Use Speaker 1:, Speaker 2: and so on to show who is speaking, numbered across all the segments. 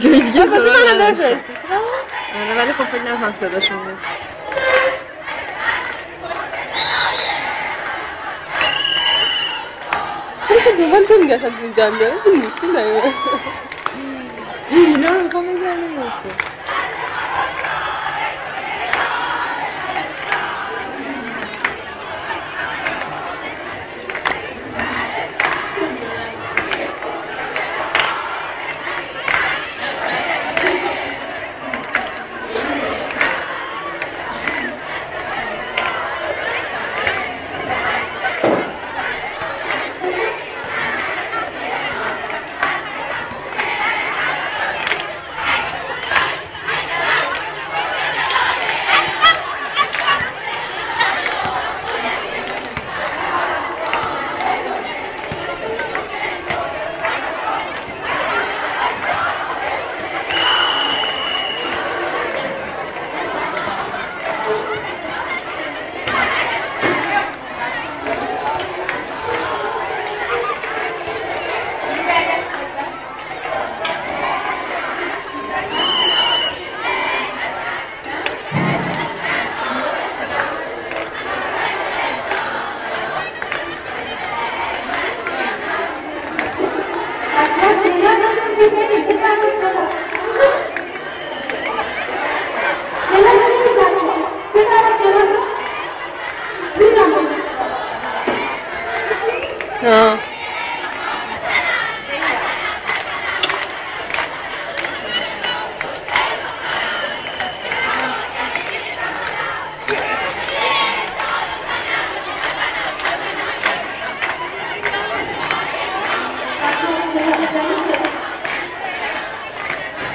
Speaker 1: جای دیگه
Speaker 2: واسه
Speaker 1: سراغ
Speaker 2: من
Speaker 1: نداشتم.
Speaker 2: بفرستی چرا؟
Speaker 1: آره ولی خب فکر نکنم صداشون بود.
Speaker 2: خودش دنبال تو میگه اصلا اینجا. میاد این نیستی دقیقا
Speaker 1: این رو می‌خوام بگیرم نمیفته آه.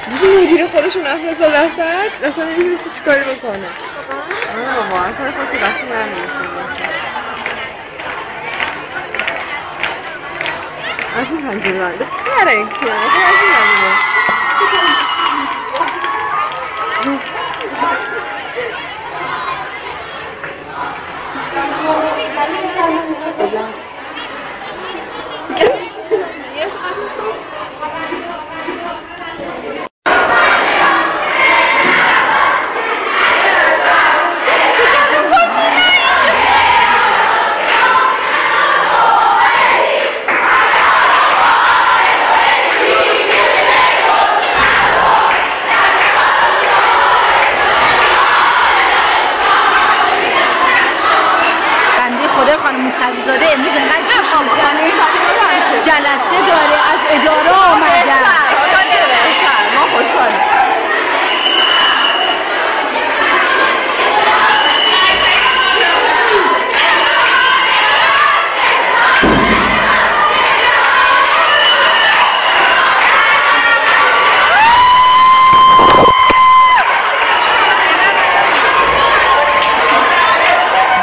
Speaker 1: دیدی مدیر خودشون رفت رسا وسط اصلا نمی‌دونستی چی کاری بکنه آره بابا اصلا خودش وقتی من از این پنجره دارم بخره که از این پنجره Yes, پرویزاده امروز انقدر جلسه داره از اداره آمدن اشکال ما خوشحالیم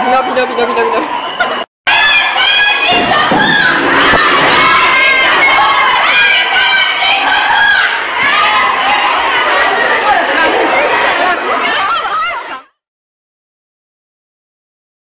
Speaker 1: بینو بینو بینو بینو